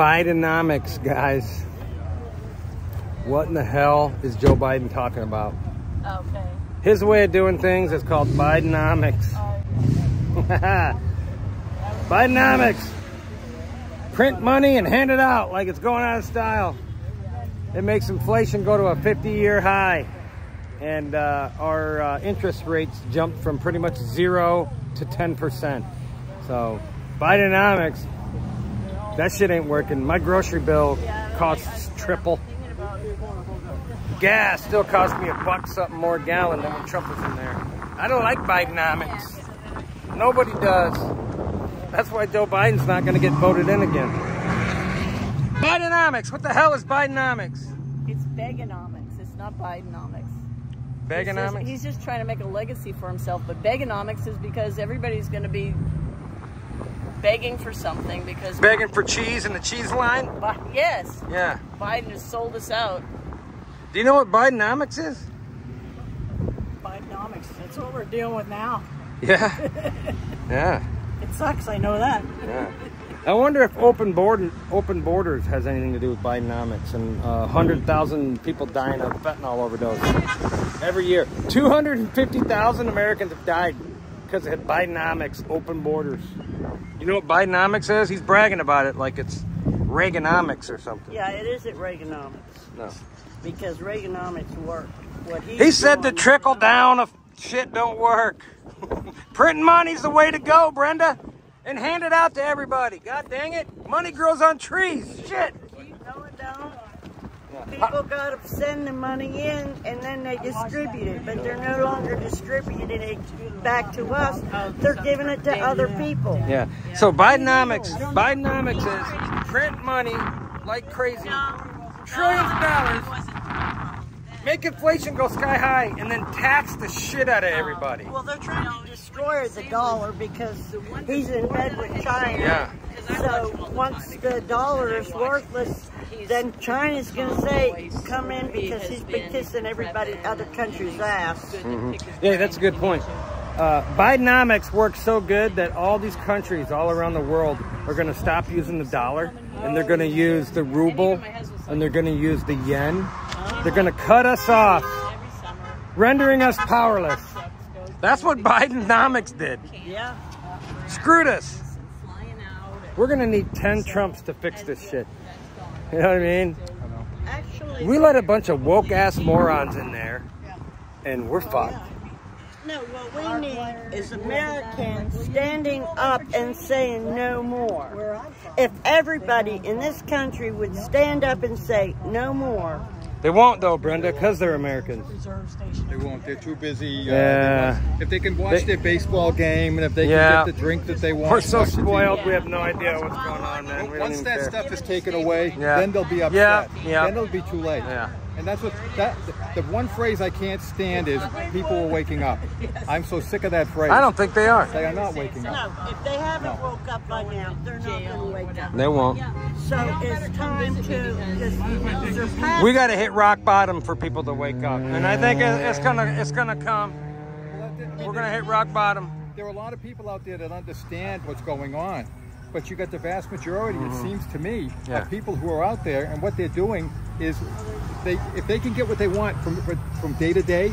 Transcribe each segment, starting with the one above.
Bidenomics, guys. What in the hell is Joe Biden talking about? Okay. His way of doing things is called Bidenomics. Bidenomics. Print money and hand it out like it's going out of style. It makes inflation go to a 50-year high. And uh, our uh, interest rates jumped from pretty much zero to 10%. So, Bidenomics, that shit ain't working. My grocery bill costs triple. Gas still costs me a buck something more gallon than when Trump was in there. I don't like Bidenomics. Nobody does. That's why Joe Biden's not going to get voted in again. Bidenomics. What the hell is Bidenomics? It's Beganomics. It's not Bidenomics. He's just, he's just trying to make a legacy for himself. But Beganomics is because everybody's going to be begging for something because Begging for cheese in the cheese line? Bi- yes, Yeah. Biden has sold us out. Do you know what Bidenomics is? Bidenomics. That's what we're dealing with now. Yeah. yeah. It sucks, I know that. Yeah. I wonder if open border open borders has anything to do with Bidenomics and uh, 100,000 people dying of fentanyl overdose every year. 250,000 Americans have died because it had Bidenomics, open borders. You know what Bidenomics is? He's bragging about it like it's Reaganomics or something. Yeah, it isn't Reaganomics No. because Reaganomics work. What he's He said the trickle down of shit don't work. Printing money's the way to go, Brenda. And hand it out to everybody. God dang it. Money grows on trees. Shit. Keep going down. People got to send the money in and then they distribute it, but they're no longer distributing it back to us. They're giving it to other people. Yeah. So Bidenomics, Bidenomics is print money like crazy, trillions of dollars, make inflation go sky high, and then tax the shit out of everybody. Well, they're trying to destroy the dollar because he's in bed with China. Yeah. So once the dollar is worthless, then China's going to say, come in because he's been kissing everybody, other countries' ass. Yeah, that's a good point. Uh, Bidenomics works so good that all these countries all around the world are going to stop using the dollar and they're going to use the ruble and they're going to use the yen. They're going to cut us off, rendering us powerless. That's what Bidenomics did. Yeah. Screwed us. We're going to need 10 Trumps to fix this shit. You know what I mean? Actually, We let a bunch of woke ass morons in there and we're fucked. no, what we need is Americans standing up and saying no more. If everybody in this country would stand up and say no more, They won't though, Brenda, because they're Americans. They won't. They're too busy. Uh, Yeah. they if they can watch They- their baseball game and if they Yeah. can get the drink that they want. We're so watch the TV. spoiled, we have no idea what's going on, man. We Once that care. stuff is taken away, Yeah. then they'll be upset. Yeah, yeah. Then it'll be too late. Yeah. And that's what that the one phrase I can't stand is people are waking up. I'm so sick of that phrase. I don't think they are. They are not waking up. no, if they haven't woke up by now, they're not going to wake up. They won't. So it's time to just surpass. We got to hit rock bottom for people to wake up, and I think it's gonna it's gonna come. We're gonna hit rock bottom. There are a lot of people out there that understand what's going on, but you got the vast majority, it seems to me, Mm-hmm. Yeah. of people who are out there, and what they're doing is, they if they can get what they want from from day to day,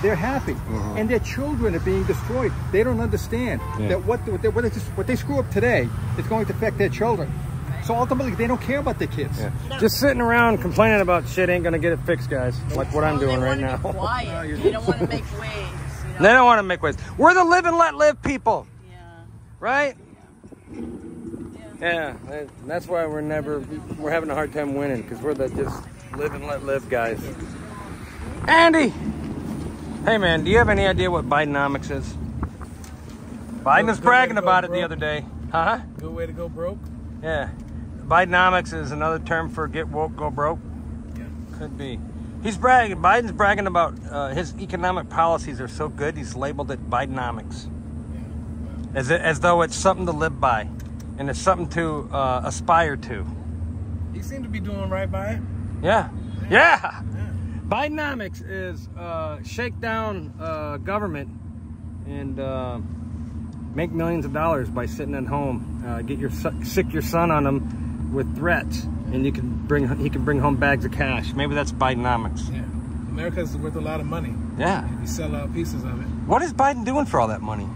they're happy, and their children are being destroyed. They don't understand Mm-hmm. Yeah. that what what they, what, they, what they screw up today is going to affect their children. So ultimately, they don't care about the kids. Just sitting around complaining about shit ain't gonna get it fixed, guys. Like what I'm doing right wanna now. Be quiet. They don't want to make waves. You know? They don't want to make waves. We're the live and let live people, Yeah. right? Yeah, that- that's why we're never we're having a hard time winning because we're the just live and let live guys. Andy, hey man, do you have any idea what Bidenomics is? Biden was bragging to go about it the other day, huh? Good way to go broke. Yeah, Bidenomics is another term for get woke, go broke. Yeah. Could be. He's bragging. Biden's bragging about uh, his economic policies are so good. He's labeled it Bidenomics, as it, as though it's something to live by, and it's something to uh, aspire to. He seemed to be doing right by it. Yeah, yeah. Bidenomics is uh, shake down uh, government and uh, make millions of dollars by sitting at home. Uh, get your sick your son on them with threats, and you can bring he can bring home bags of cash. Maybe that's Bidenomics. Yeah. America's worth a lot of money. Yeah. If you sell out pieces of it. What is Biden doing for all that money?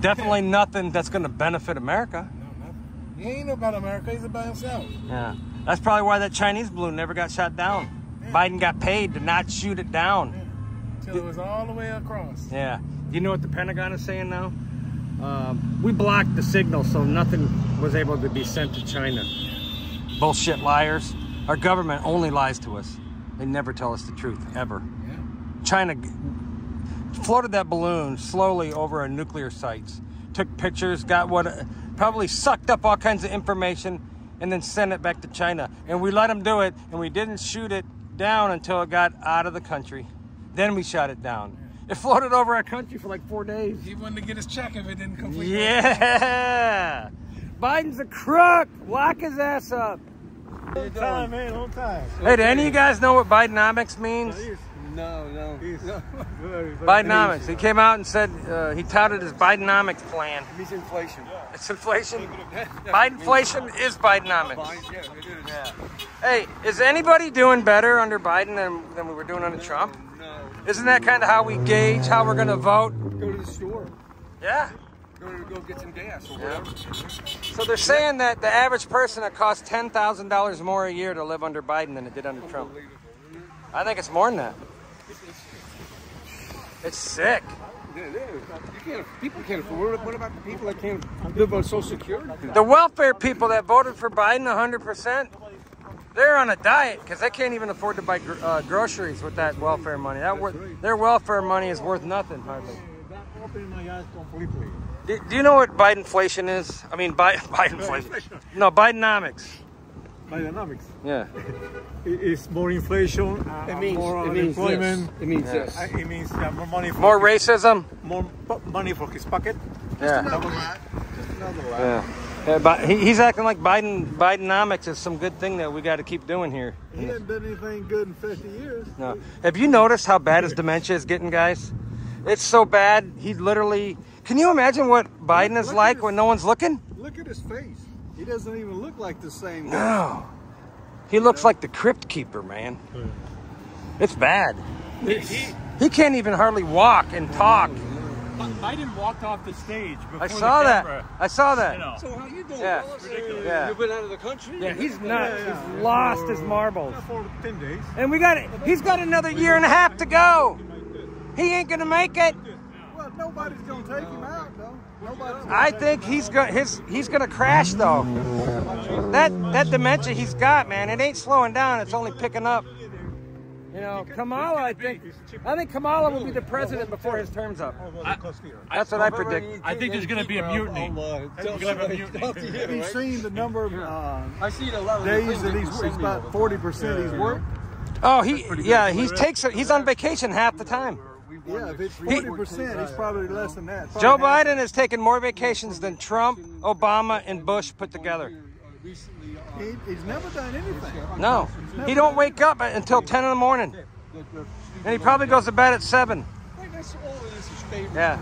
Definitely nothing that's going to benefit America. No, nothing. He ain't about America. He's about himself. Yeah. That's probably why that Chinese balloon never got shot down. Biden got paid to not shoot it down. Till it was all the way across. Yeah. Do you know what the Pentagon is saying now? Um, we blocked the signal so nothing was able to be sent to China. Bullshit liars. Our government only lies to us. They never tell us the truth, ever. Yeah. China floated that balloon slowly over our nuclear sites, took pictures, got what, probably sucked up all kinds of information, and then sent it back to China. And we let them do it, and we didn't shoot it down until it got out of the country. Then we shot it down. It floated over our country for like four days. He wanted to get his check if it didn't complete. Yeah! Biden's a crook! Lock his ass up! Long time, man, long time. Hey, do any of you guys know what Bidenomics means? No, no. Bidenomics. He came out and said uh, he touted his Bidenomics plan. Means inflation. It's inflation. Bidenflation is Bidenomics. Yeah, it is. Yeah. Hey, is anybody doing better under Biden than, than we were doing under Trump? Isn't that kind of how we gauge how we're going to vote? Go to the store. Yeah. Go to go get some gas or whatever. So they're saying that the average person it costs ten thousand dollars more a year to live under Biden than it did under Trump. I think it's more than that. It's sick. It is. You can't. People can't afford it. What about the people that can't live on Social Security? The welfare people that voted for Biden 100%, they're on a diet because they can't even afford to buy gr- uh, groceries with that welfare money. That wor- their welfare money is worth nothing hardly. That opened my eyes completely. Do, do you know what Bidenflation is? I mean, Bi- Bidenflation. No, Bidenomics. Bidenomics. Yeah. It's more inflation. uh, It means- more it means unemployment. It means Yeah. this. Uh, It means uh, more money. For More his, racism. More po- money for his pocket. Yeah. Another lie. Just another lie. Yeah. Yeah, but he, he's acting like Biden. Bidenomics is some good thing that we got to keep doing here. He hasn't done anything good in 50 years. No. Have you noticed how bad his dementia is getting, guys? It's so bad. He literally. Can you imagine what Biden is Look like his- when no one's looking? Look at his face. He doesn't even look like the same guy. No. He looks like the crypt keeper, man. It's bad. He can't even hardly walk and talk. Biden walked off the stage before I saw the that. I saw that. You know. So how you doing? Yeah. fellas? Yeah. You've been out of the country? Yeah, he's nuts. Yeah, yeah. He's lost his marbles. For 10 days. And we got it. He's got another year and a half to go. He ain't gonna make it. Well, nobody's gonna take him out, though. Nobody's I think he's gonna his he's gonna crash though. That that dementia he's got, man, it ain't slowing down. It's only picking up. You know, Kamala, I think I think Kamala will be the president before his term's up. That's what I predict. I think there's going to be a mutiny. We're have a mutiny. Have you seen the number of uh, I seen a lot days that he's, he's about 40% he's worked? Oh, he yeah, he takes he's on vacation half the time. Yeah, if it's 40%, he's probably less than that. Joe Probably half. Biden has taken more vacations than Trump, Obama, and Bush put together. Uh, he, he's never done anything. No, he don't wake up until 10 in the morning, and he probably goes to bed at seven. Yeah,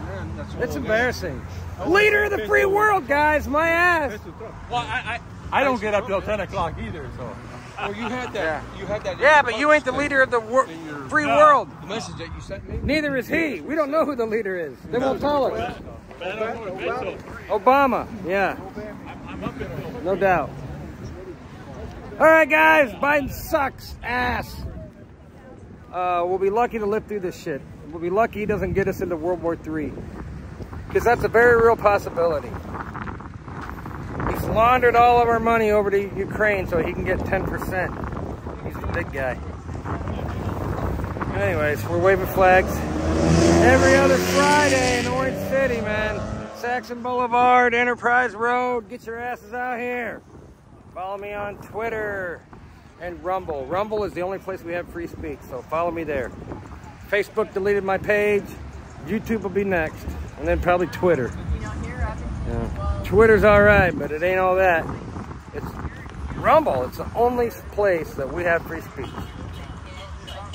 it's embarrassing. Oh, leader of the free world, guys, my ass. Well, I, I, I don't get up till 10 o'clock either, so. Well, you had that. You had that. Yeah, but you ain't the leader of the wor- free world. The message that you sent me. Neither is he. We don't know who the leader is. They won't tell us. Obama, yeah. No doubt. All right, guys, Biden sucks ass. Uh, we'll be lucky to live through this shit. We'll be lucky he doesn't get us into World War III. Because that's a very real possibility. He's laundered all of our money over to Ukraine so he can get 10%. He's the big guy. Anyways, we're waving flags every other Friday in Orange City, man. Saxon Boulevard, Enterprise Road. Get your asses out here. Follow me on Twitter and Rumble. Rumble is the only place we have free speech, so follow me there. Facebook deleted my page. YouTube will be next, and then probably Twitter. Yeah. Twitter's all right, but it ain't all that. It's Rumble. It's the only place that we have free speech.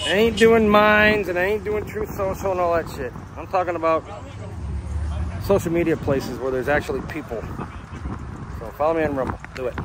I ain't doing Minds and I ain't doing Truth Social and all that shit. I'm talking about social media places where there's actually people. So follow me on Rumble. Do it.